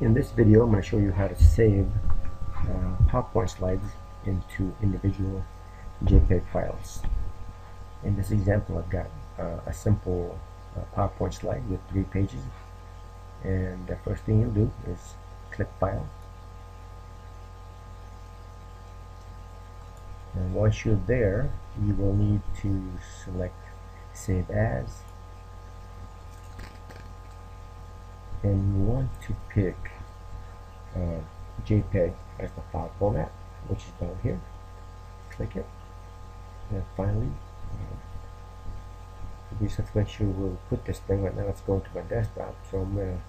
In this video, I'm going to show you how to save uh, PowerPoint slides into individual JPEG files. In this example, I've got uh, a simple uh, PowerPoint slide with three pages. And the first thing you'll do is click File. And once you're there, you will need to select Save As and you want to pick uh, JPEG as the file format, which is down here. Click it, and finally, uh, make sure we'll put this thing right now. It's going to my desktop, so I'm gonna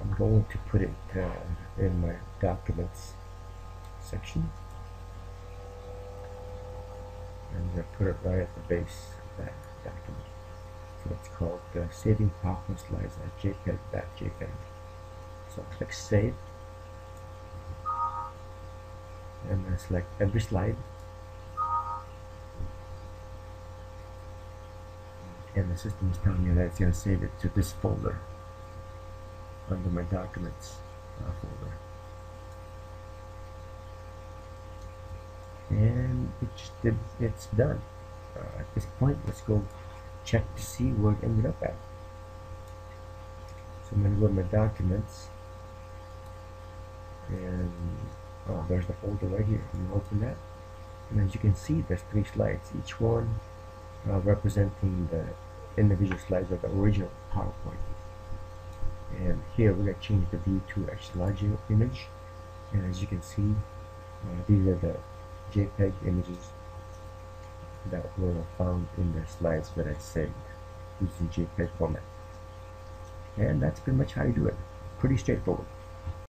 I'm going to put it uh, in my documents section. I'm gonna put it right at the base of that document. It's called uh, Saving Slides at JPEG.jpg. So click Save. And then select every slide. And the system is telling me that it's going to save it to this folder under my Documents uh, folder. And it just did, it's done. Uh, at this point, let's go check to see where it ended up at. So I'm going to go to my documents. And oh, there's the folder right here. I'm going to open that? And as you can see there's three slides. Each one uh, representing the individual slides of the original PowerPoint. And here we're going to change the view to a larger image. And as you can see uh, these are the JPEG images that were found in the slides that I saved using JPEG format. And that's pretty much how you do it. Pretty straightforward.